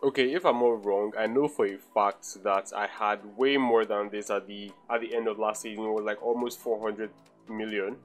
Okay, if I'm not wrong, I know for a fact that I had way more than this at the at the end of last season. It was like almost 400 million.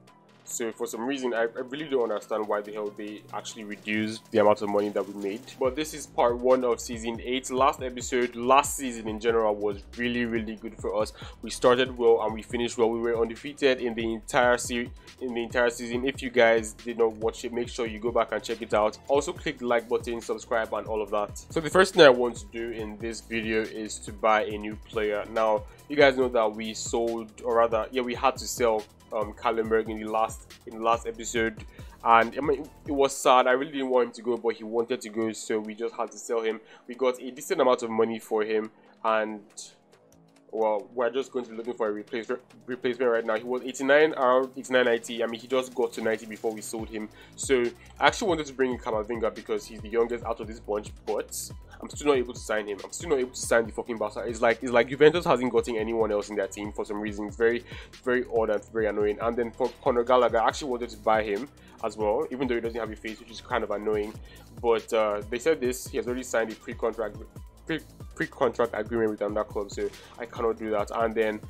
So for some reason, I, I, really don't understand why the hell they actually reduced the amount of money that we made. But this is part one of season eight. Last episode, last season in general was really, really good for us. We started well and we finished well. We were undefeated in the entire series, in the entire season. If you guys did not watch it, make sure you go back and check it out. Also click the like button, subscribe and all of that. So the first thing I want to do in this video is to buy a new player. Now, you guys know that we sold, or rather, yeah, we had to sell um, Kallenberg in the last in the last episode, and I mean it was sad. I really didn't want him to go, but he wanted to go, so we just had to sell him. We got a decent amount of money for him, and well, we're just going to be looking for a replacement right now. He was 89 around 89 90. I mean, he just got to 90 before we sold him. So I actually wanted to bring in Camavinga because he's the youngest out of this bunch, but I'm still not able to sign him. I'm still not able to sign the fucking Barca. It's like it's like Juventus hasn't gotten anyone else in their team for some reason. It's very very odd and very annoying. And then for Conor Gallagher, I actually wanted to buy him as well, even though he doesn't have a face, which is kind of annoying. But uh, they said this. He has already signed a pre-contract pre-contract agreement with another club, so I cannot do that. And then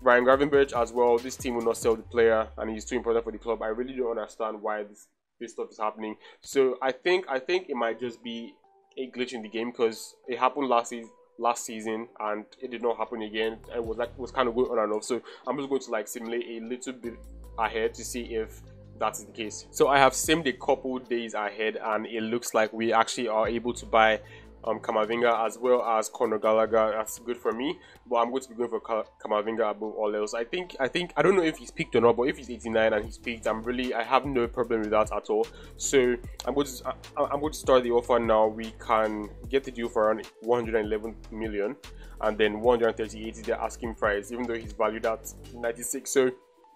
Ryan Gravenberch as well. This team will not sell the player, and he's too important for the club. I really don't understand why this this stuff is happening. So I think I think it might just be a glitch in the game because it happened last season last season and it did not happen again it was like was kind of going on and off so i'm just going to like simulate a little bit ahead to see if that's the case so i have simmed a couple days ahead and it looks like we actually are able to buy um, Camavinga as well as Conor Gallagher. That's good for me, but I'm going to be going for Camavinga above all else. I think I think I don't know if he's peaked or not, but if he's 89 and he's peaked, I'm really I have no problem with that at all. So I'm going to I, am going to start the offer now. We can get the deal for around 111 million, and then 138 is the asking price, even though he's valued at 96. So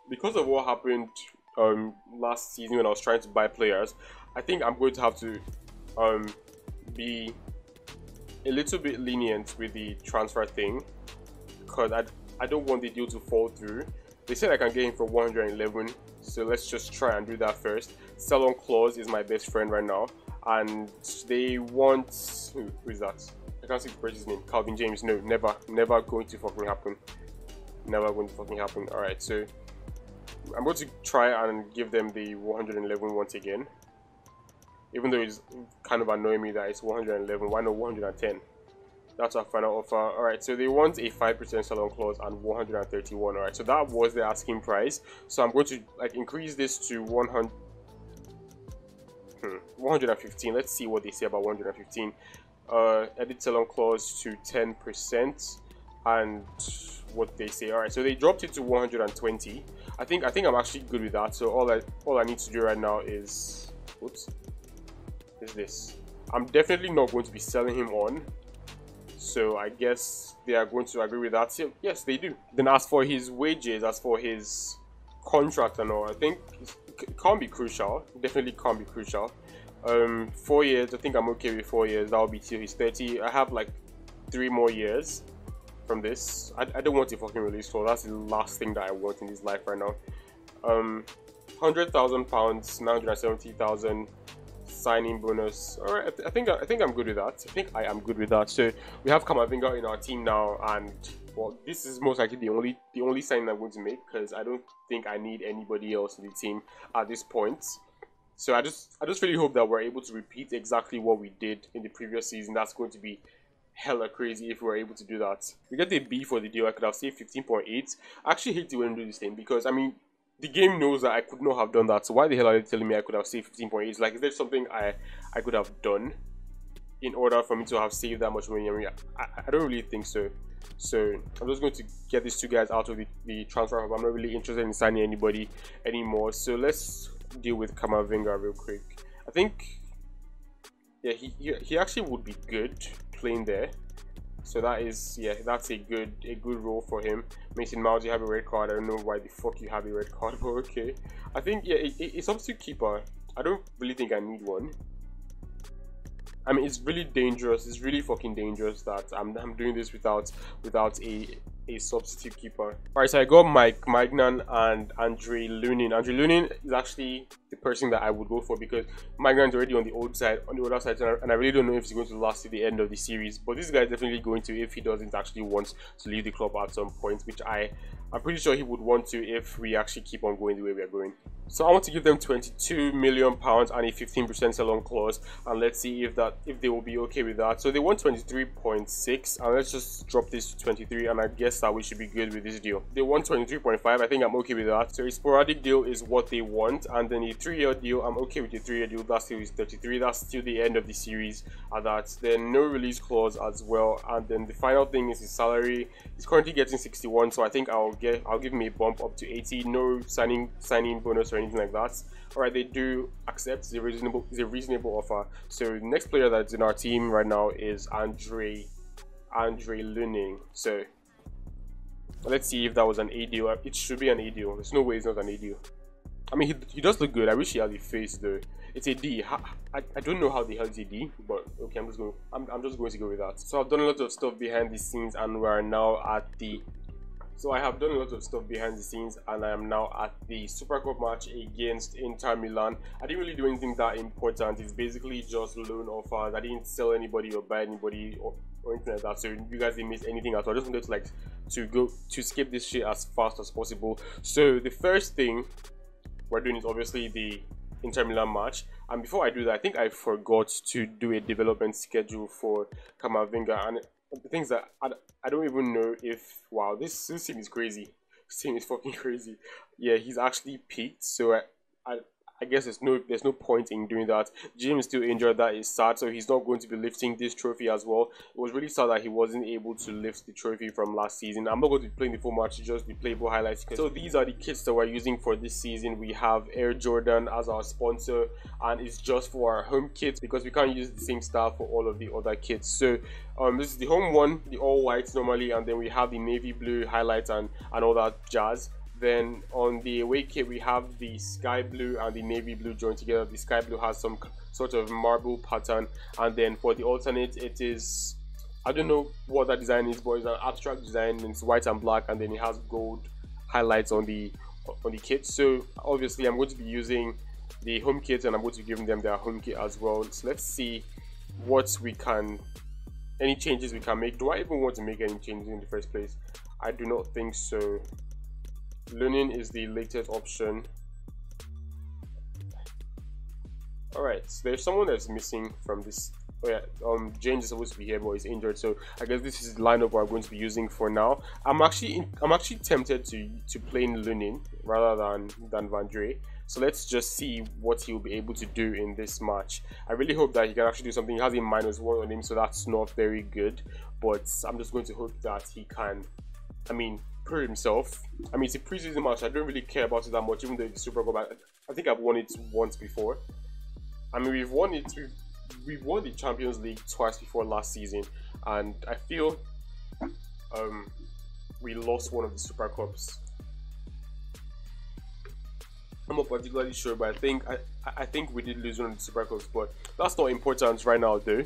because of what happened um, last season when I was trying to buy players, I think I'm going to have to um, be a little bit lenient with the transfer thing because I, I don't want the deal to fall through. They said I can get him for 111, so let's just try and do that first. Sell on clause is my best friend right now, and they want who, who is that? I can't see the person's name. Calvin James. No, never, never going to fucking happen. Never going to fucking happen. All right, so I'm going to try and give them the 111 once again even though it's kind of annoying me that it's 111 why not 110 that's our final offer. All right so they want a 5% sell-on clause and 131 all right? So that was the asking price. So i'm going to like increase this to 100 hmm, 115 let's see what they say about 115 uh edit sell-on clause to 10 percent and what they say. All right so they dropped it to 120 i think i think i'm actually good with that. So all i all i need to do right now is oops is this. I'm definitely not going to be selling him on. So I guess they are going to agree with that. Yes, they do. Then as for his wages, as for his contract and all, I think can't be crucial. Definitely can't be crucial. Um, four years, I think I'm okay with four years. That'll be till he's 30. I have like three more years from this. I, I don't want a fucking release for. That's the last thing that I want in his life right now. Um, hundred thousand pounds, nine hundred seventy thousand signing bonus. All right, I, th- I, think I think I'm good with that. I think I am good with that. So we have Camavinga in our team now, and well, this is most likely the only the only signing I'm going to make because I don't think I need anybody else in the team at this point. So I just I just really hope that we're able to repeat exactly what we did in the previous season. That's going to be hella crazy if we are able to do that. We get the B for the deal. I could have saved 15.8. I actually hate the way to do this thing because I mean the game knows that I could not have done that. So why the hell are they telling me I could have saved 15.8? Like, is there something I I could have done in order for me to have saved that much money? I mean, I, I don't really think so. So I'm just going to get these two guys out of the, the transfer hub. I'm not really interested in signing anybody anymore. So let's deal with Camavinga real quick. I think, yeah, he, he, he actually would be good playing there. So that is yeah, that's a good a good role for him. Mason Mount, you have a red card. I don't know why the fuck you have a red card, but okay. I think yeah, it, it's up to keeper. I don't really think I need one. I mean, it's really dangerous. It's really fucking dangerous that I'm, I'm doing this without without a a substitute keeper. Alright, so I got Mike Maignan and Andre Lunin. Andre Lunin is actually the person that I would go for because Maignan's already on the old side, on the other side, and I really don't know if he's going to last to the end of the series. But this guy is definitely going to if he doesn't actually want to leave the club at some point, which I I'm pretty sure he would want to if we actually keep on going the way we are going. So I want to give them 22 million pounds and a 15% sell-on clause, and let's see if that if they will be okay with that. So they want 23.6, and let's just drop this to 23, and I guess that we should be good with this deal. They want 23.5. I think I'm okay with that. So a sporadic deal is what they want, and then a three-year deal. I'm okay with the three-year deal. That still is 33. That's still the end of the series. And that then no release clause as well. And then the final thing is his salary. He's currently getting 61, so I think I'll get I'll give him a bump up to 80. No signing signing bonus or anything like that. All right, they do accept the reasonable is a reasonable offer. So the next player that's in our team right now is Andre Andre Lunin. So let's see if that was an A. It should be an A. There's no way it's not an A. I mean, he, he does look good. I wish he had the face though. It's a D. I, I don't know how the hell it's a D, but okay, I'm just going. I'm, I'm just going to go with that. So I've done a lot of stuff behind the scenes, and we're now at the so I have done a lot of stuff behind the scenes and I am now at the Super Cup match against Inter Milan. I didn't really do anything that important. It's basically just loan offers. I didn't sell anybody or buy anybody or, or anything like that. So you guys didn't miss anything at all. I just wanted to like to go to skip this shit as fast as possible. So the first thing we're doing is obviously the Inter Milan match. And before I do that, I think I forgot to do a development schedule for Camavinga. And the things that I, I don't even know if wow this this thing is crazy. This thing is fucking crazy. Yeah, he's actually peaked. So I, I I guess there's no there's no point in doing that. Jim is still injured. That is sad. So he's not going to be lifting this trophy as well. It was really sad that he wasn't able to lift the trophy from last season. I'm not going to be playing the full match, just the playable highlights. So these are the kits that we're using for this season. We have Air Jordan as our sponsor, and it's just for our home kits because we can't use the same stuff for all of the other kits. So um, this is the home one, the all whites normally, and then we have the navy blue highlights and and all that jazz. Then on the away kit, we have the sky blue and the navy blue joined together. The sky blue has some sort of marble pattern. And then for the alternate, it is, I don't know what that design is, but it's an abstract design. It's white and black, and then it has gold highlights on the on the kit. So obviously, I'm going to be using the home kit, and I'm going to be giving them their home kit as well. So let's see what we can, any changes we can make. Do I even want to make any changes in the first place? I do not think so. Lunin is the latest option. Alright, so there's someone that's missing from this. Oh yeah, um, James is supposed to be here, but he's injured. So I guess this is the lineup we're going to be using for now. I'm actually, in, I'm actually tempted to to play Lunin rather than than Vandre. So let's just see what he'll be able to do in this match. I really hope that he can actually do something. He has a minus one on him, so that's not very good. But I'm just going to hope that he can. I mean, himself. I mean, it's a preseason match. I don't really care about it that much, even though it's Super Cup. I, I think I've won it once before. I mean, we've won it. We've, we've won the Champions League twice before last season, and I feel um, we lost one of the Super Cups. I'm not particularly sure, but I think I, I think we did lose one of the Super Cups, but that's not important right now, though.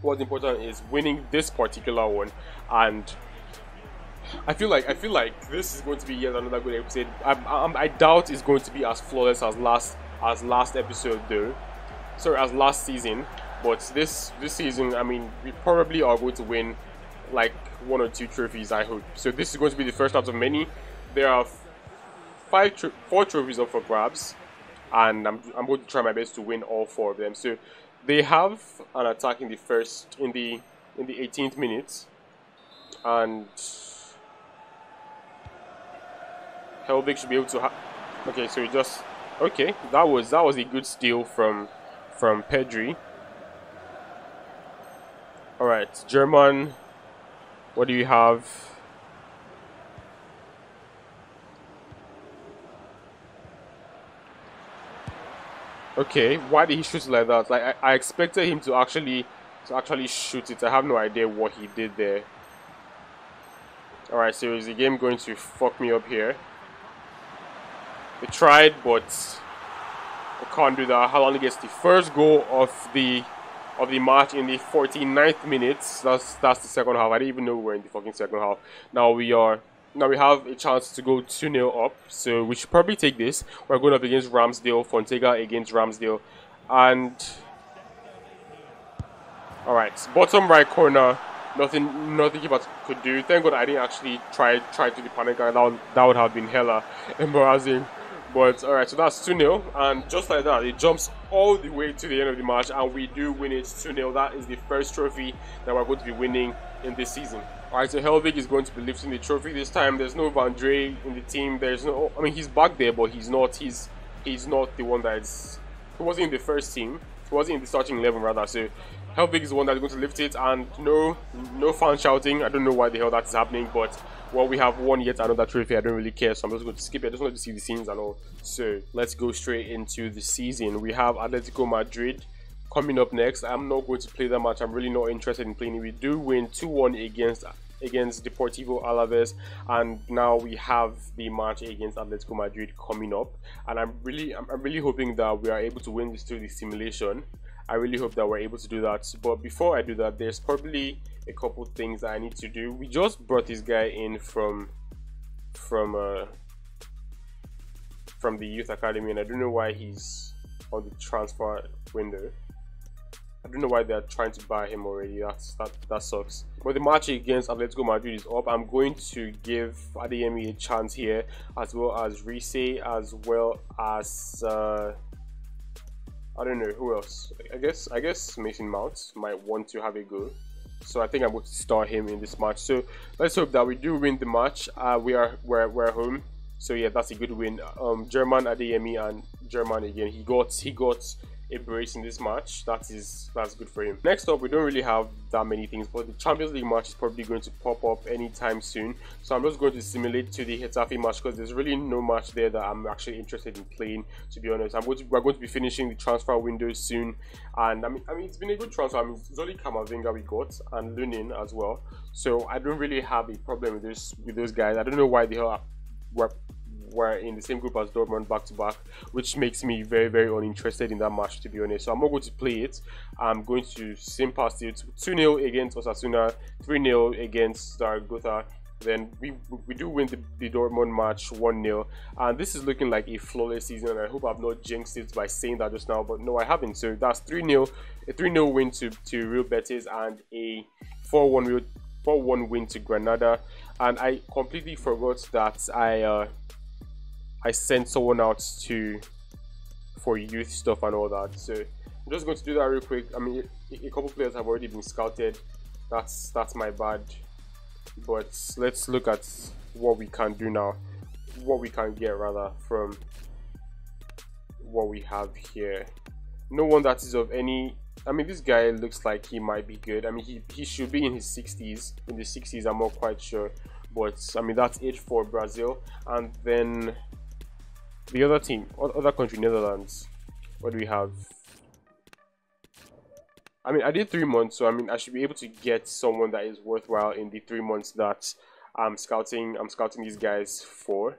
What's important is winning this particular one and I feel like I feel like this is going to be yet another good episode. I, I, I doubt it's going to be as flawless as last as last episode though. Sorry, as last season. But this this season, I mean, we probably are going to win like one or two trophies. I hope. So this is going to be the first out of many. There are five, four trophies up for grabs, and I'm I'm going to try my best to win all four of them. So they have an attack in the first in the in the 18th minute, and Helvig should be able to. Okay, so he just okay. That was that was a good steal from from Pedri. All right, German. What do you have? Okay, why did he shoot like that? Like I, I expected him to actually to actually shoot it. I have no idea what he did there. Alright, so is the game going to fuck me up here? They tried, but can't do that. Haaland gets the first goal of the of the match in the 49th minutes. That's that's the second half. I didn't even know we were in the fucking second half. Now we are now we have a chance to go 2-0 up. So we should probably take this. We're going up against Ramsdale, Fonseca against Ramsdale. And Alright, bottom right corner. Nothing nothing keeper could do. Thank God I didn't actually try try to the panic that would, that would have been hella embarrassing. But alright, so that's 2 0. And just like that, it jumps all the way to the end of the match. And we do win it 2 0. That is the first trophy that we're going to be winning in this season. Alright, so Helvig is going to be lifting the trophy this time. There's no Van Dre in the team. There's no. I mean, he's back there, but he's not. He's he's not the one that's. He wasn't in the first team. He wasn't in the starting 11, rather. So Helvig is the one that's going to lift it. And no no fan shouting. I don't know why the hell that is happening, but well, we have won yet another trophy. I don't really care, so I'm just going to skip it. I just want to see the scenes and all. So let's go straight into the season. We have Atletico Madrid coming up next. I'm not going to play that match. I'm really not interested in playing. We do win 2-1 against against Deportivo Alaves and now we have the match against Atletico Madrid coming up and I'm really I'm really hoping that we are able to win this through the simulation I really hope that we're able to do that but before I do that there's probably a couple things that I need to do. We just brought this guy in from from uh, from the youth academy, and I don't know why he's on the transfer window. I don't know why they're trying to buy him already. That's that that sucks. But the match against Atletico Madrid is up. I'm going to give Adeyemi a chance here, as well as Rice, as well as uh, I don't know who else. I guess I guess Mason Mount might want to have a go. So I think I'm going to start him in this match. So let's hope that we do win the match. Uh, we are we're, we're home. So yeah, that's a good win. Um, German Adeyemi and German again. He got he got in this match. That is that's good for him. Next up, we don't really have that many things, but the Champions League match is probably going to pop up anytime soon. So I'm just going to simulate to the Getafe match because there's really no match there that I'm actually interested in playing. To be honest, I'm going to we're going to be finishing the transfer window soon, and I mean I mean it's been a good transfer. I mean it's only Camavinga we got and Lunin as well. So I don't really have a problem with this with those guys. I don't know why the hell we're were in the same group as Dortmund back to back, which makes me very, very uninterested in that match, to be honest. So I'm not going to play it. I'm going to sim past it 2 0 against Osasuna, 3 0 against Zaragoza. Then we we do win the, the Dortmund match 1 0. And this is looking like a flawless season. And I hope I've not jinxed it by saying that just now, but no, I haven't. So that's 3 0, a 3 0 win to, to Real Betis and a 4 1 4 1 win to Granada. And I completely forgot that I. Uh, I sent someone out to for youth stuff and all that. So I'm just going to do that real quick. I mean, a couple players have already been scouted. That's that's my bad. But let's look at what we can do now. What we can get rather from what we have here. No one that is of any. I mean, this guy looks like he might be good. I mean, he, he should be in his 60s. In the 60s, I'm not quite sure. But I mean, that's it for Brazil. And then the other team, other country, Netherlands. What do we have? I mean, I did three months, so I mean, I should be able to get someone that is worthwhile in the three months that I'm scouting. I'm scouting these guys for,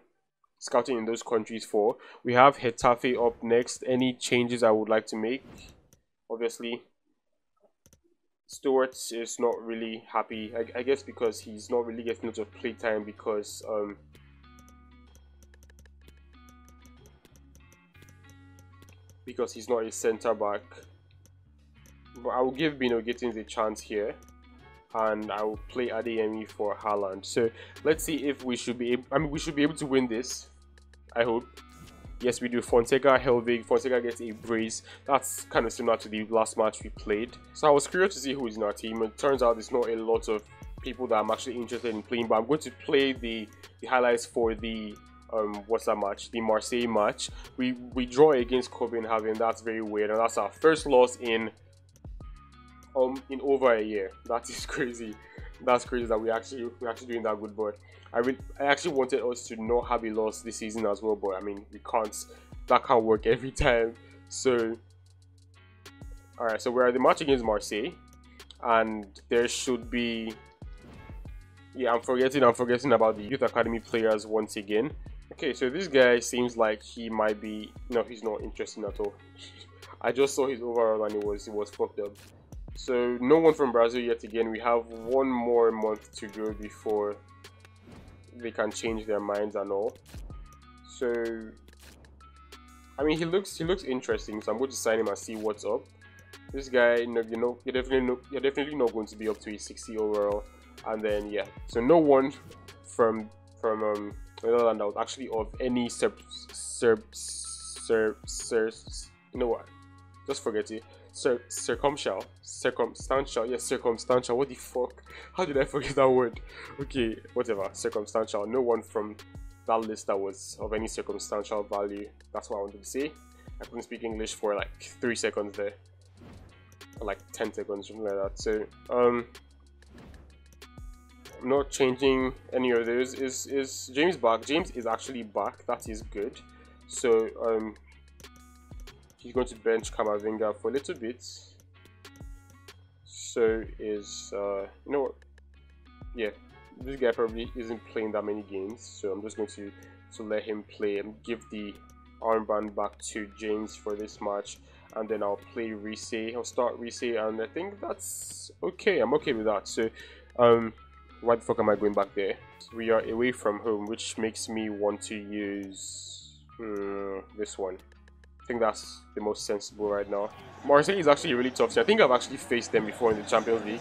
scouting in those countries for. We have Getafe up next. Any changes I would like to make? Obviously, Stewart is not really happy. I, I guess because he's not really getting lots of play time because um because he's not a centre back. But I will give Bino Gittins a chance here and I will play Adeyemi for Haaland. So let's see if we should be able, I mean we should be able to win this. I hope. Yes, we do. Fonseca, Helvig. Fonseca gets a brace. That's kind of similar to the last match we played. So I was curious to see who is in our team. It turns out there's not a lot of people that I'm actually interested in playing, but I'm going to play the, the highlights for the um, what's that match? The Marseille match. We we draw against Copenhagen. That's very weird, and that's our first loss in um in over a year. That is crazy. That's crazy that we actually we're actually doing that good. But I really, I actually wanted us to not have a loss this season as well. But I mean, we can't. That can't work every time. So, all right. So we're at the match against Marseille, and there should be yeah, I'm forgetting. I'm forgetting about the youth academy players once again. Okay, so this guy seems like he might be. No, he's not interesting at all. I just saw his overall and it was it was fucked up. So no one from Brazil yet again. We have one more month to go before they can change their minds and all. So I mean he looks he looks interesting, so I'm going to sign him and see what's up. This guy, know, you know you're definitely you're definitely not going to be up to a 60 overall. And then yeah, so no one from from um Netherlands that was actually of any Serb Serb Serb Serb you know what? Just forget it. Cir circumstantial circumstantial yes circumstantial what the fuck? How did i forget that word? Okay whatever circumstantial. No one from that list that was of any circumstantial value. That's what i wanted to say. I couldn't speak english for like three seconds there. Or like 10 seconds something like that. So um not changing any of those is is james back james is actually back that is good so um he's going to bench Camavinga for a little bit. So is uh, you know what? Yeah, this guy probably isn't playing that many games, so I'm just going to to let him play and give the armband back to James for this match, and then I'll play Reese. I'll start Reese, and I think that's okay. I'm okay with that. So, um, why the fuck am I going back there? We are away from home, which makes me want to use hmm, this one. I think that's the most sensible right now. Marseille is actually a really tough team. I think I've actually faced them before in the Champions League.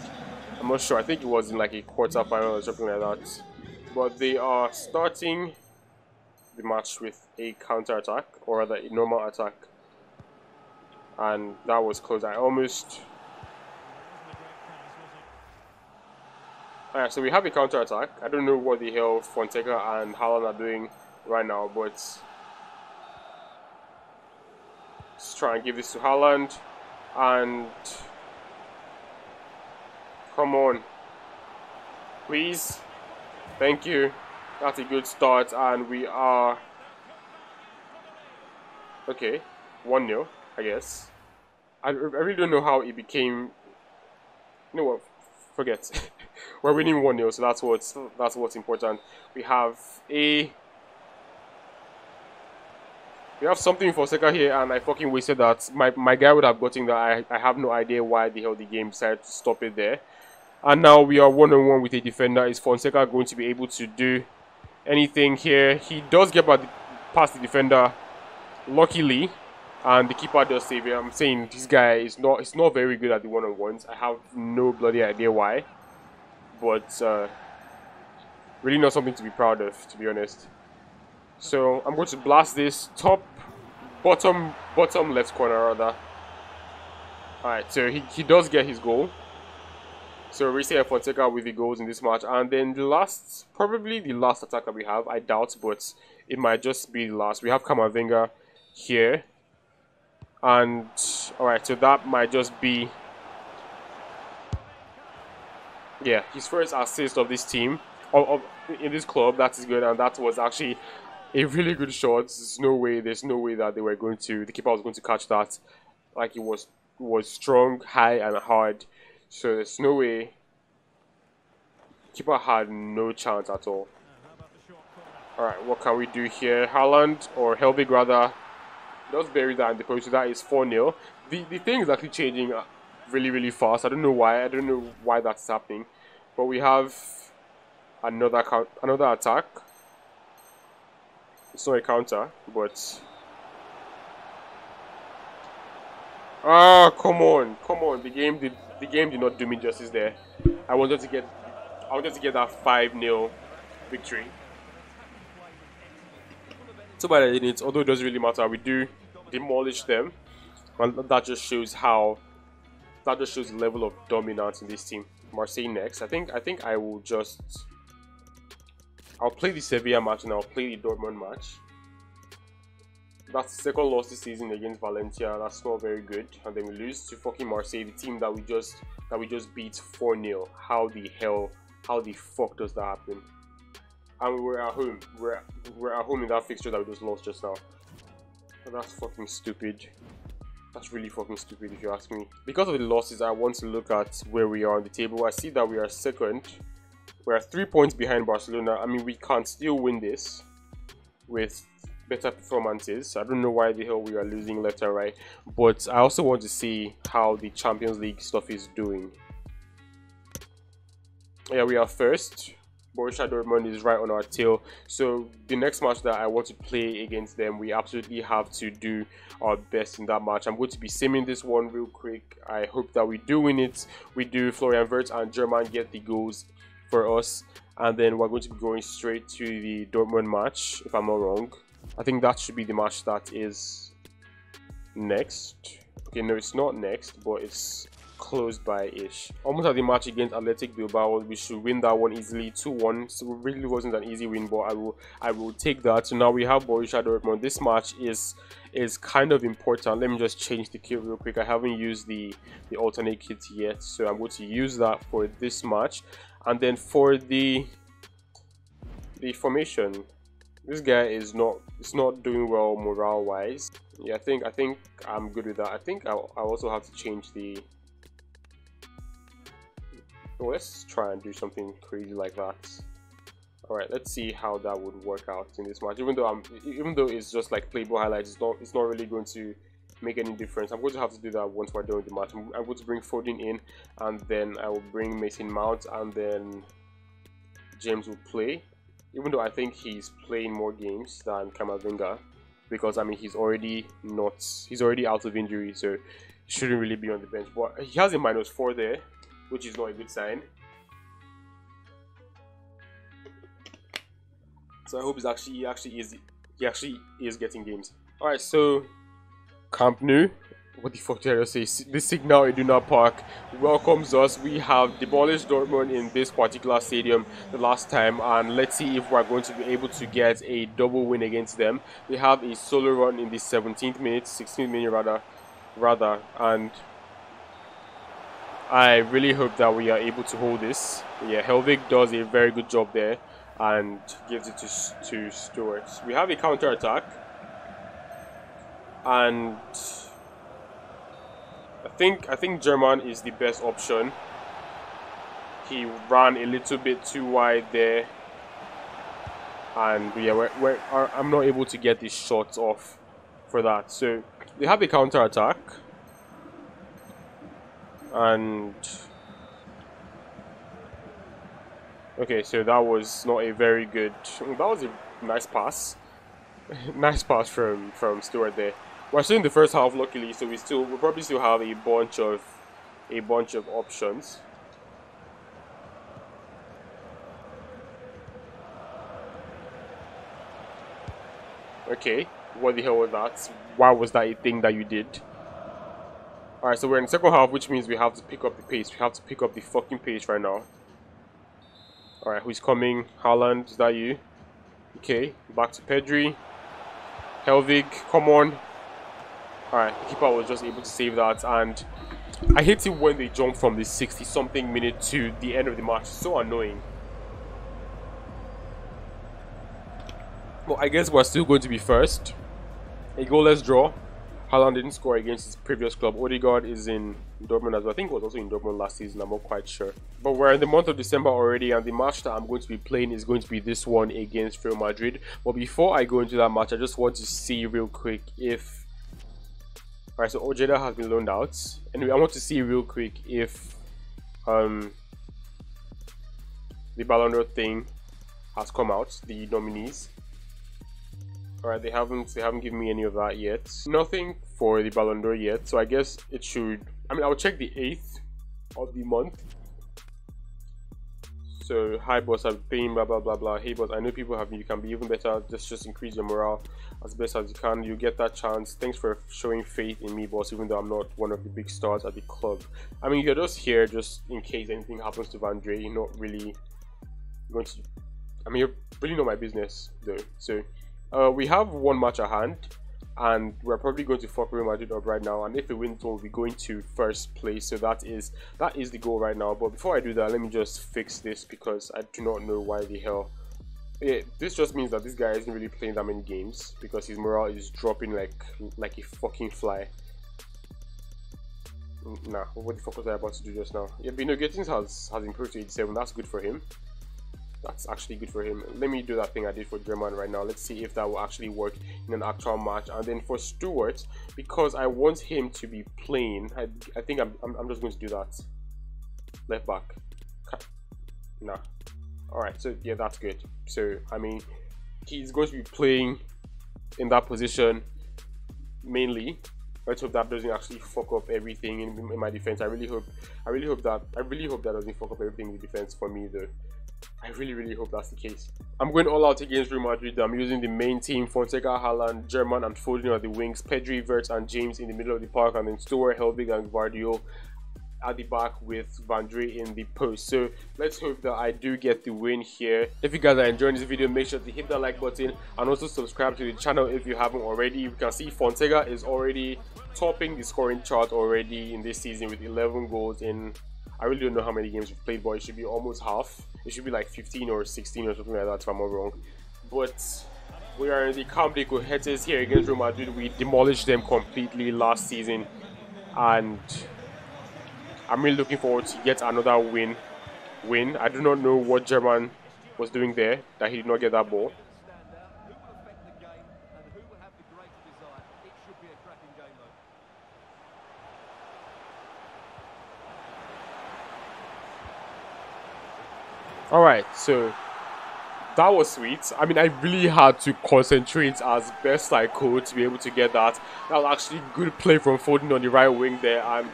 I'm not sure. I think it was in like a quarter final or something like that. But they are starting the match with a counter attack, or rather a normal attack. And that was close. I almost. Alright, so we have a counter attack. I don't know what the hell Fonseca and Haaland are doing right now, but Let's try and give this to Haaland. And come on. Please. Thank you. That's a good start. And we are... Okay. 1-0, I guess. I, I really don't know how it became... You know what? Forget. We're winning 1-0, so that's what's, that's what's important. We have a we have something Fonseca here, and I fucking wasted that. My, my guy would have gotten that. I, I have no idea why the hell the game decided to stop it there. And now we are one-on-one with a defender. Is Fonseca going to be able to do anything here? He does get past the defender, luckily, and the keeper does save it. I'm saying this guy is not It's not very good at the one-on-ones. I have no bloody idea why, but uh, really not something to be proud of, to be honest. So I'm going to blast this top, bottom, bottom left corner rather. Alright, so he, he does get his goal. So Reece Fonseca with the goals in this match. And then the last, probably the last attacker we have, I doubt, but it might just be the last. We have Camavinga here. And, alright, so that might just be, yeah, his first assist of this team, of, of in this club, that is good. And that was actually a really good shot. There's no way. There's no way that they were going to. The keeper was going to catch that. Like it was was strong, high, and hard. So there's no way. Keeper had no chance at all. Alright, what can we do here? Haaland or Helvig rather does bury that in the post. That is 4 0. The, the thing is actually changing uh, really, really fast. I don't know why. I don't know why that's happening. But we have another count, another attack. It's not a counter, but... Ah, come on, come on. The game did the game did not do me justice there. I wanted to get I wanted to get that 5-0 victory. So bad I didn't, although it doesn't really matter. We do demolish them. And that just shows how that just shows the level of dominance in this team. Marseille next. I think I think I will just I'll play the Sevilla match and I'll play the Dortmund match. That's the second loss this season against Valencia. That's not very good. And then we lose to fucking Marseille, the team that we just that we just beat 4-0. How the hell, how the fuck does that happen? And we're at home. We're we're at home in that fixture that we just lost just now. And that's fucking stupid. That's really fucking stupid if you ask me. Because of the losses, I want to look at where we are on the table. I see that we are second we're three points behind Barcelona. I mean, we can't still win this with better performances. I don't know why the hell we are losing left and right, but I also want to see how the Champions League stuff is doing. Yeah, we are first. Borussia Dortmund is right on our tail. So the next match that I want to play against them, we absolutely have to do our best in that match. I'm going to be simming this one real quick. I hope that we do win it. We do Florian Wirtz and German get the goals for us. And then we're going to be going straight to the Dortmund match, if I'm not wrong. I think that should be the match that is next. Okay, no, it's not next, but it's close by ish. Almost at the match against Athletic Bilbao, we should win that one easily 2-1. So it really wasn't an easy win, but I will I will take that. So now we have Borussia Dortmund. This match is is kind of important. Let me just change the kit real quick. I haven't used the the alternate kit yet, so I'm going to use that for this match. And then for the the formation, this guy is not it's not doing well morale wise. Yeah, I think I think I'm good with that. I think I I also have to change the let's try and do something crazy like that. Alright, let's see how that would work out in this match. Even though I'm even though it's just like playable highlights, it's not it's not really going to make any difference. I'm going to have to do that once we're done with the match. I'm, going to bring Foden in and then I will bring Mason Mount and then James will play. Even though I think he's playing more games than Camavinga because I mean he's already not he's already out of injury so shouldn't really be on the bench. But he has a minus four there which is not a good sign. So I hope he's actually he actually is he actually is getting games. Alright, so Camp Nou. What the fuck did I say? The Signal in Iduna Park welcomes us. We have demolished Dortmund in this particular stadium the last time, and let's see if we're going to be able to get a double win against them. They have a solo run in the 17th minute, 16th minute rather, rather, and I really hope that we are able to hold this. Yeah, Helvig does a very good job there and gives it to, to Stewart. We have a counter attack. And I think I think German is the best option. He ran a little bit too wide there. And yeah, we're, we're, I'm not able to get these shots off for that. So they have a counter attack and okay so that was not a very good that was a nice pass. Nice pass from from Stewart there. We're still in the first half luckily so we still we probably still have a bunch of a bunch of options. Okay what the hell was that? Why was that a thing that you did Alright, so we're in the second half, which means we have to pick up the pace. We have to pick up the fucking pace right now. Alright, who's coming? Haaland, is that you? Okay, back to Pedri. Helvig, come on. Alright, the keeper was just able to save that, and I hate it when they jump from the 60-something minute to the end of the match. So annoying. Well, I guess we're still going to be first. A goalless draw. Haaland didn't score against his previous club. Odegaard is in Dortmund as well. I think he was also in Dortmund last season. I'm not quite sure. But we're in the month of December already, and the match that I'm going to be playing is going to be this one against Real Madrid. But before I go into that match, I just want to see real quick if. Alright, so Ojeda has been loaned out. Anyway, I want to see real quick if um the Ballon d'Or thing has come out, the nominees. Alright, they haven't they haven't given me any of that yet. Nothing for the Ballon d'Or yet, so I guess it should I mean I'll check the 8th of the month. So hi boss, I've been blah blah blah blah. Hey boss, I know people have you can be even better. Just just increase your morale as best as you can. You get that chance. Thanks for showing faith in me, boss, even though I'm not one of the big stars at the club. I mean you're just here just in case anything happens to Van Dre. You're not really going to I mean you're really not my business though. So uh, we have one match at hand, and we're probably going to fuck Real Madrid up right now. And if we win, we'll be going to first place. So that is that is the goal right now. But before I do that, let me just fix this because I do not know why the hell. Yeah, this just means that this guy isn't really playing that many games because his morale is dropping like like a fucking fly. Nah, what the fuck was I about to do just now? Yeah, Bino Gittins has has improved to 87. That's good for him. That's actually good for him. Let me do that thing I did for German right now. Let's see if that will actually work in an actual match. And then for Stewart, because I want him to be playing, I, I think I'm, I'm, I'm just going to do that. Left back. Nah. Alright, so yeah, that's good. So, I mean, he's going to be playing in that position mainly let's hope that doesn't actually fuck up everything in, in, my defense. I really hope, I really hope that, I really hope that doesn't fuck up everything in the defense for me though. I really, really hope that's the case. I'm going all out against Real Madrid. I'm using the main team, Fonseca, Haaland, German, and Foden at the wings, Pedri, Wirtz, and James in the middle of the park, and then Stewart, Helvig, and Guardiola at the back with Vandre in the post. So let's hope that I do get the win here. If you guys are enjoying this video, make sure to hit that like button and also subscribe to the channel if you haven't already. You can see Fonseca is already topping the scoring chart already in this season with 11 goals in I really don't know how many games we've played, but it should be almost half. It should be like 15 or 16 or something like that if I'm not wrong. But we are in the Camp de Cohetes here against Real Madrid. We demolished them completely last season and I'm really looking forward to yet another win. Win. I do not know what German was doing there that he did not get that ball. Alright, so that was sweet. I mean, I really had to concentrate as best I could to be able to get that. That was actually good play from Foden on the right wing there. And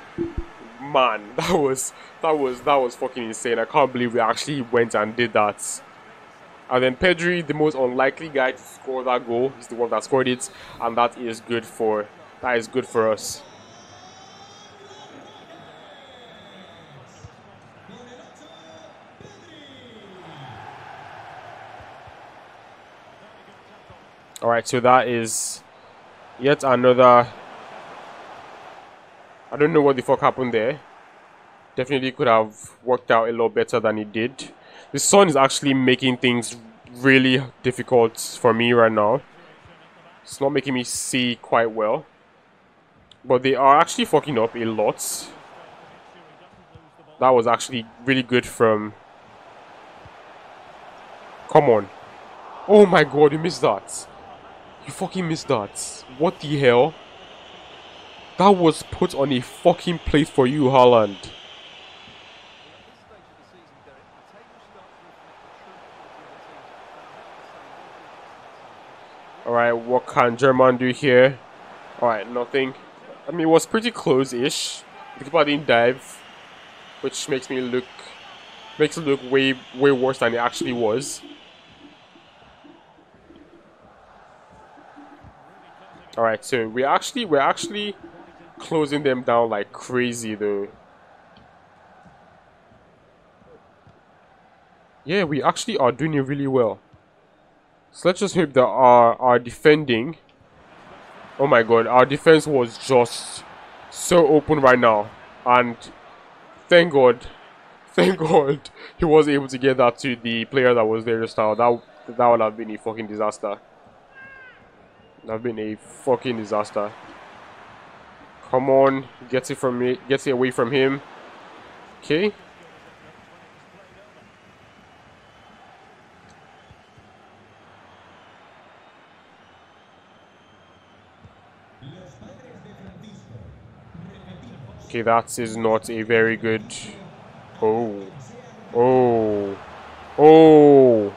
man, that was that was that was fucking insane. I can't believe we actually went and did that. And then Pedri, the most unlikely guy to score that goal, he's the one that scored it, and that is good for that is good for us. All right, so that is yet another I don't know what the fuck happened there. Definitely could have worked out a lot better than it did. The sun is actually making things really difficult for me right now. It's not making me see quite well. But they are actually fucking up a lot. That was actually really good from... Come on. Oh my god, you missed that. You fucking missed that. What the hell? That was put on a fucking plate for you, Haaland. Alright, what can German do here? Alright, nothing. I mean, it was pretty close-ish. The keeper didn't dive, which makes me look makes it look way way worse than it actually was. Alright, so we actually we're actually closing them down like crazy though. Yeah, we actually are doing it really well. So let's just hope that our, our defending... Oh my god, our defense was just so open right now. And thank god, thank god he was able to get that to the player that was there just now. That, that would have been a fucking disaster. That would have been a fucking disaster. Come on, gets it from me, gets it away from him. Okay. Okay, that is not a very good. Oh, oh, oh.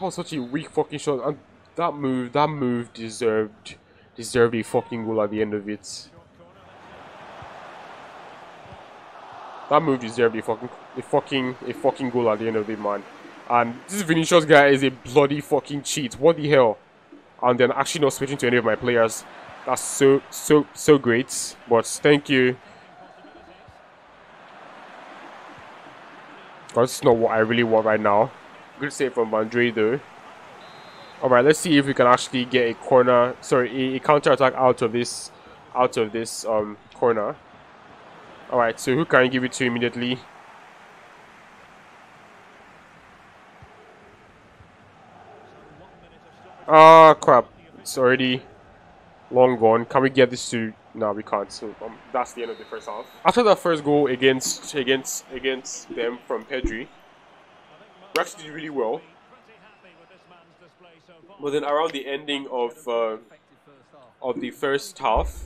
That was such a weak fucking shot, and that move, that move deserved, deserved a fucking goal at the end of it. That move deserved a fucking, a fucking, a fucking goal at the end of it, man. And this Vinicius guy is a bloody fucking cheat. What the hell? And then actually not switching to any of my players. That's so, so, so great. But thank you. That's not what I really want right now. Good save from Vandre though. Alright, let's see if we can actually get a corner, sorry, a, a counter attack out of this, out of this um corner. Alright, so who can I give it to immediately? Ah, oh, crap. It's already long gone. Can we get this to No, we can't. So um, that's the end of the first half. After that first goal against against against them from Pedri, actually did really well. But then around the ending of uh, of the first half,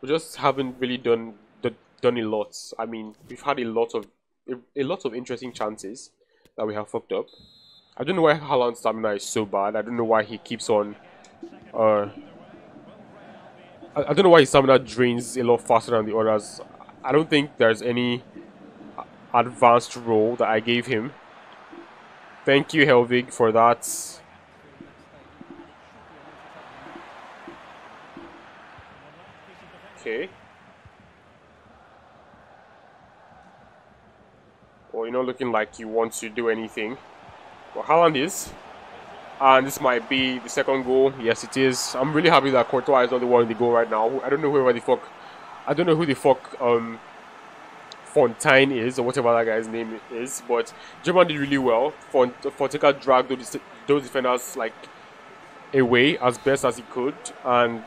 we just haven't really done done a lot. I mean, we've had a lot of a, a lot of interesting chances that we have fucked up. I don't know why Haaland's stamina is so bad. I don't know why he keeps on. Uh, I, I don't know why his stamina drains a lot faster than the others. I don't think there's any advanced role that I gave him. Thank you, Helvig, for that. Okay. Well, you're not looking like you want to do anything. Well, Haaland is. And this might be the second goal. Yes, it is. I'm really happy that Courtois is not the one in the goal right now. I don't know whoever the fuck... I don't know who the fuck um, Fontaine is, or whatever that guy's name is. But German did really well. Font Fonseca dragged those, those defenders, like, away as best as he could. And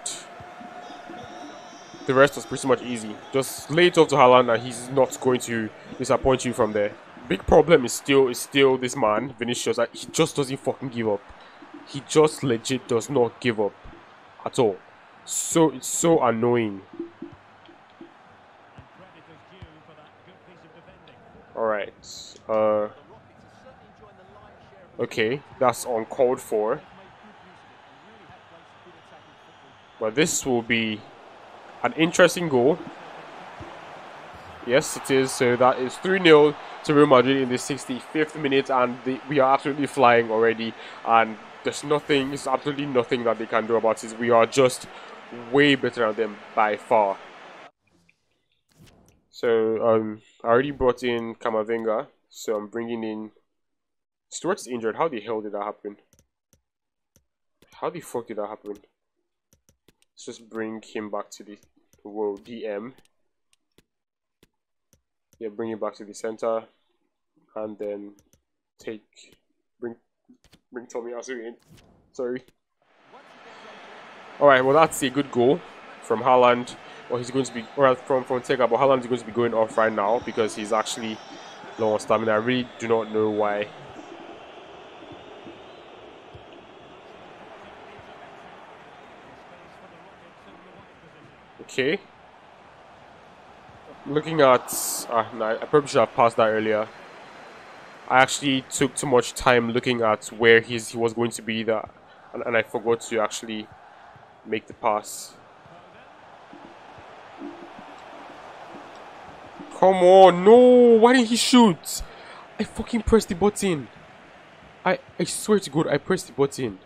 the rest was pretty much easy. Just lay it off to Haaland and he's not going to disappoint you from there. Big problem is still is still this man, Vinicius. Like, he just doesn't fucking give up. He just legit does not give up at all. So it's so annoying. Alright. Uh Okay, that's uncalled for. But this will be an interesting goal. Yes, it is. So that is 3-0 to Real Madrid in the 65th minute and the, we are absolutely flying already and there's nothing, it's absolutely nothing that they can do about it. We are just way better than them by far. So um, I already brought in Camavinga, so I'm bringing in... Stewart's injured. How the hell did that happen? How the fuck did that happen? Let's just bring him back to the whoa DM. Yeah, bring him back to the center, and then take bring bring Tomiyasu in. Sorry. All right, well that's a good goal from Haaland. Well, he's going to be or from from Tega, but Haaland is going to be going off right now because he's actually low on stamina. I really do not know why Okay. Looking at... Uh, no, I probably should have passed that earlier. I actually took too much time looking at where he's, he was going to be that, and, and I forgot to actually make the pass. Come on, no! Why didn't he shoot? I fucking pressed the button. I, I swear to God, I pressed the button.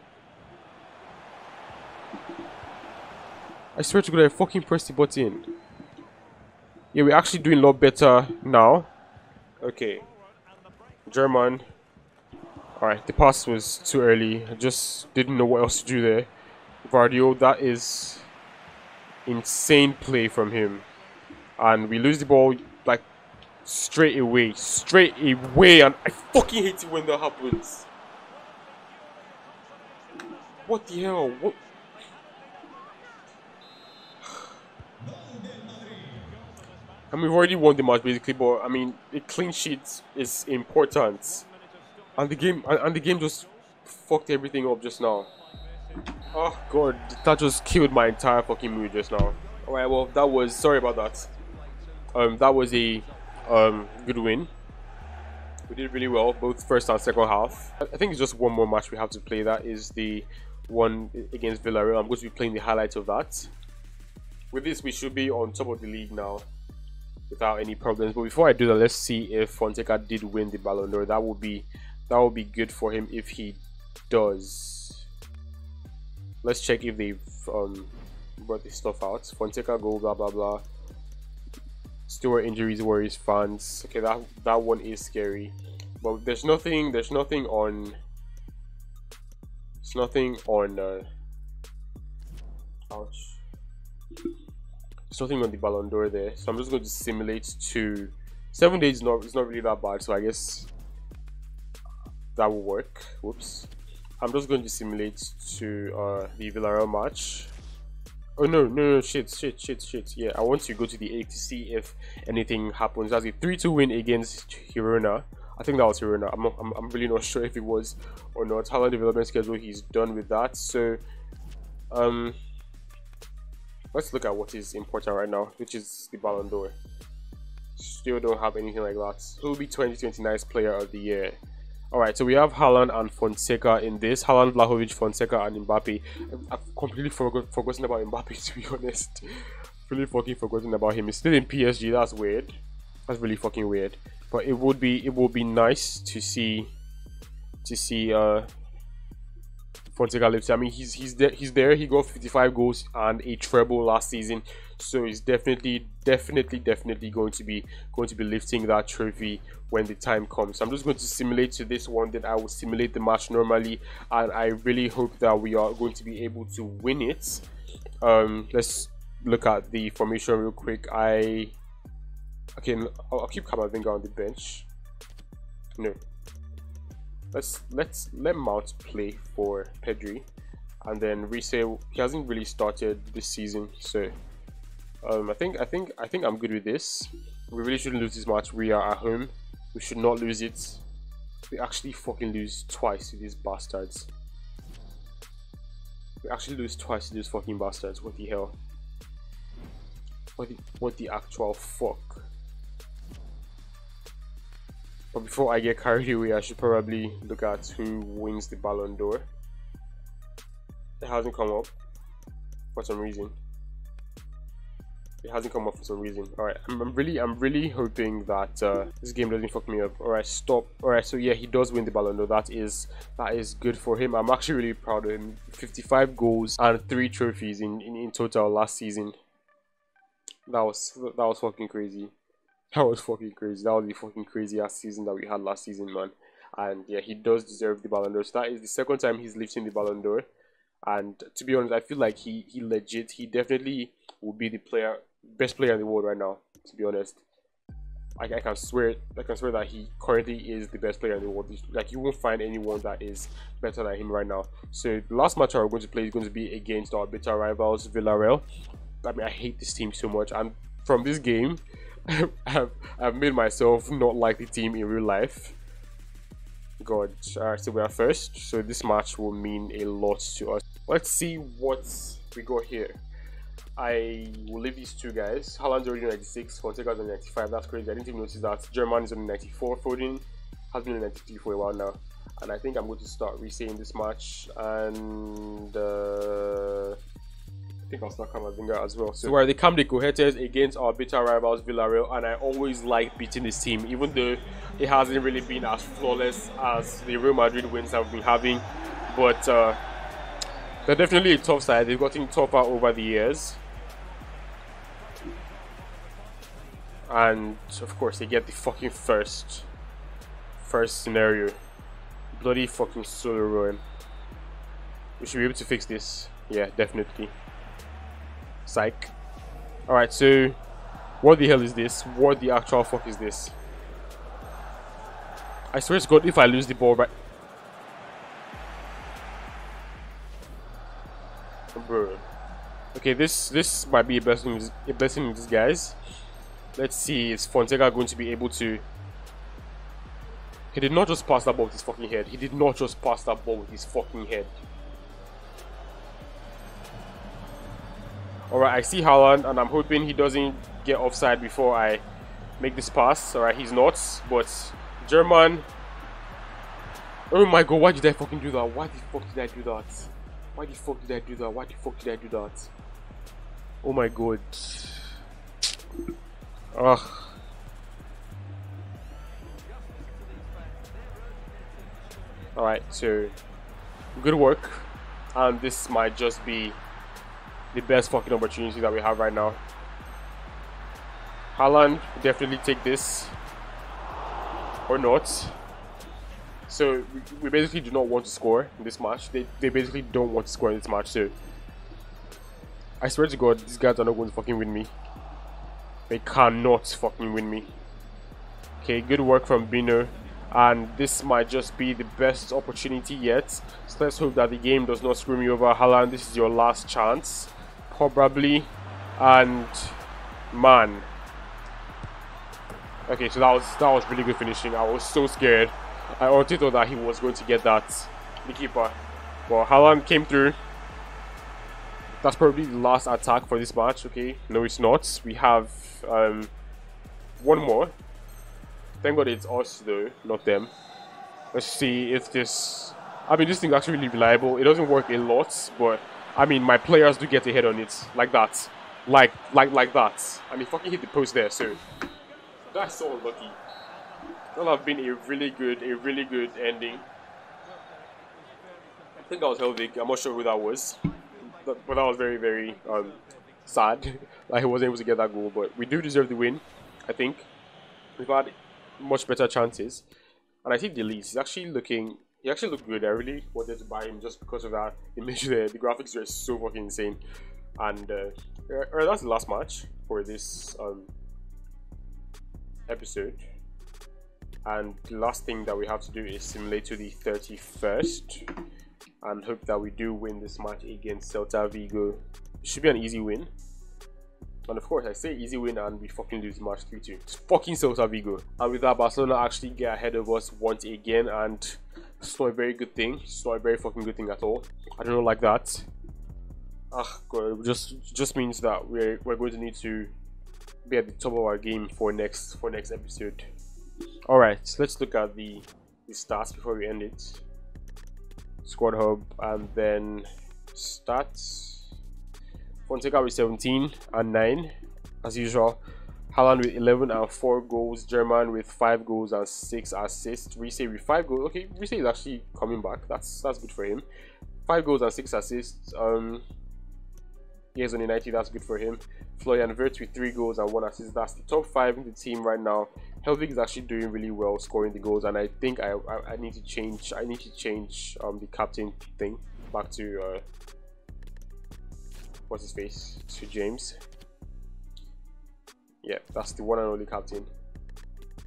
I swear to God, I fucking pressed the button. Yeah, we're actually doing a lot better now. Okay. German. Alright, the pass was too early. I just didn't know what else to do there. Gvardiol, that is insane play from him. And we lose the ball straight away. Straight away. And I fucking hate it when that happens. What the hell? What mean, we've already won the match basically, but I mean, a clean sheet is important, and the game and, the game just fucked everything up just now. Oh god, that just killed my entire fucking mood just now. Alright, well, that was sorry about that. Um, that was a um good win. We did really well, both first and second half. I think it's just one more match we have to play. That is the one against Villarreal. I'm going to be playing the highlights of that. With this, we should be on top of the league now without any problems. But before I do that, let's see if Fonseca did win the Ballon d'Or. That would be that would be good for him if he does. Let's check if they've um, brought this stuff out. Fonseca go blah blah blah. Stewart injuries worries fans. Okay, that that one is scary. But there's nothing there's nothing on there's nothing on uh ouch there's nothing on the Ballon d'Or there, so I'm just going to simulate to seven days. Not it's not really that bad, so I guess that will work. Whoops. I'm just going to simulate to uh, the Villarreal match. Oh no, no, no, shit, shit, shit, shit. Yeah, I want to go to the egg to see if anything happens. That's a 3-2 win against Girona. I think that was Girona. I'm, I'm, I'm really not sure if it was or not. Talent development schedule, he's done with that. So, um, let's look at what is important right now, which is the Ballon d'Or. Still don't have anything like that. Who will be 2029's player of the year? Alright, so we have Haaland and Fonseca in this. Haaland, Vlahovic, Fonseca, and Mbappe. I've completely forgot, forgotten about Mbappe, to be honest. really fucking forgotten about him. He's still in PSG. That's weird. That's really fucking weird. But it would be it would be nice to see to see uh Fonseca lives. I mean, he's he's there. He's there. He got 55 goals and a treble last season, so he's definitely, definitely, definitely going to be going to be lifting that trophy when the time comes. I'm just going to simulate to this one that I will simulate the match normally, and I really hope that we are going to be able to win it. Um, let's look at the formation real quick. I okay, I'll, I'll keep Camavinga on the bench. No, let's let's let Mount play for Pedri, and then Reece he hasn't really started this season, so um, I think I think I think I'm good with this. We really shouldn't lose this match. We are at home. We should not lose it. We actually fucking lose twice to these bastards. We actually lose twice to these fucking bastards. What the hell? What the what the actual fuck? But before I get carried away, I should probably look at who wins the Ballon d'Or. It hasn't come up for some reason. It hasn't come up for some reason. Alright, I'm, I'm, really I'm really hoping that uh, this game doesn't fuck me up. Alright, stop. Alright, so yeah, he does win the Ballon d'Or. That is that is good for him. I'm actually really proud of him. 55 goals and 3 trophies in, in, in total last season. That was that was fucking crazy. That was fucking crazy. That was the fucking crazy season that we had last season, man. And yeah, he does deserve the Ballon d'Or. So that is the second time he's lifting the Ballon d'Or. And to be honest, I feel like he he legit he definitely will be the player best player in the world right now. To be honest, I, I can swear I can swear that he currently is the best player in the world. Like you won't find anyone that is better than him right now. So the last match we're going to play is going to be against our bitter rivals Villarreal. I mean, I hate this team so much, and from this game, I've, I've made myself not like the team in real life. God, alright, so we are first. So this match will mean a lot to us. Let's see what we got here. I will leave these two guys. Haaland's already 96, Fonseca's on 95. That's crazy. I didn't even notice that. German is on 94. Foden has been on 93 for a while now. And I think I'm going to start resaying this match. And uh, I think I'll start Camavinga as well. So where the come the Cohetes against our bitter rivals Villarreal, and I always like beating this team, even though it hasn't really been as flawless as the Real Madrid wins I've been having. But uh, they're definitely a tough side. They've gotten tougher over the years. And of course, they get the fucking first, first scenario. Bloody fucking solo ruin. We should be able to fix this. Yeah, definitely. Psych. Alright, so what the hell is this? What the actual fuck is this? I swear to God, if I lose the ball right... Bro. Okay, this this might be a blessing, a blessing in disguise. Let's see, is Fonseca going to be able to... He did not just pass that ball with his fucking head. He did not just pass that ball with his fucking head. Alright, I see Haaland and I'm hoping he doesn't get offside before I make this pass. Alright, he's not. But German... Oh my god, why did I fucking do that? Why the fuck did I do that? Why the fuck did I do that? Why the fuck did I do that? Oh my god. Ugh. Alright, so good work. And this might just be the best fucking opportunity that we have right now. Haaland definitely take this or not. So we, basically do not want to score in this match. They, they basically don't want to score in this match. So I swear to God, these guys are not going to fucking win me. They cannot fucking win me. Okay, good work from Bino. And this might just be the best opportunity yet. So let's hope that the game does not screw me over. Haaland, this is your last chance probably, and man. Okay, so that was that was really good finishing. I was so scared. I already thought that he was going to get that, the keeper. But Haaland came through. That's probably the last attack for this match. Okay, no, it's not. We have um, one more. Thank God it's us though, not them. Let's see if this. I mean, this thing actually really reliable. It doesn't work a lot, but I mean, my players do get a head on it like that, like like like that, I mean, fucking hit the post there. So that's so unlucky. That would have been a really good, a really good ending. I think that was Helvig. I'm not sure who that was, but, but that was very, very um, sad. like he wasn't able to get that goal, but we do deserve the win. I think we've had much better chances, and I think the lead is actually looking. He actually looked good. I really wanted to buy him just because of that image there. The graphics were so fucking insane, and uh, that's the last match for this um, episode. And the last thing that we have to do is simulate to the 31st and hope that we do win this match against Celta Vigo. It should be an easy win. And of course, I say easy win and we fucking lose match 3 2. It's fucking Celta Vigo. And with that, Barcelona actually get ahead of us once again, and it's not a very good thing. It's not a very fucking good thing at all. I don't know like that. Ah, God, it just just means that we're we're going to need to be at the top of our game for next for next episode. All right, so let's look at the the stats before we end it. Squad hub and then stats. Fonseca with 17 and 9 as usual. Haaland with 11 and 4 goals. German with 5 goals and 6 assists. Riise with 5 goals. Okay, Riise is actually coming back. That's that's good for him. 5 goals and 6 assists. Um, he has only 90. That's good for him. Florian Wirtz with 3 goals and 1 assist. That's the top 5 in the team right now. Helvig is actually doing really well scoring the goals and I think I, I, I need to change I need to change um, the captain thing back to uh, what's his face? To James. Yeah that's the one and only captain.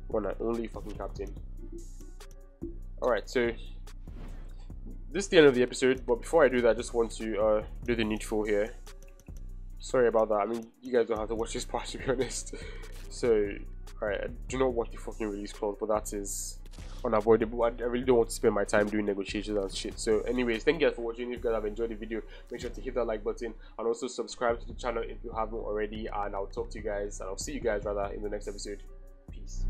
One and only fucking captain. Alright so this is the end of the episode but before I do that I just want to uh, do the needful here sorry about that. I mean, you guys don't have to watch this part to be honest. So, alright, I do not watch the fucking release clause, but that is unavoidable. I, I, really don't want to spend my time doing negotiations and shit. So, anyways, thank you guys for watching. If you guys have enjoyed the video, make sure to hit that like button and also subscribe to the channel if you haven't already. And I'll talk to you guys, and I'll see you guys rather in the next episode. Peace.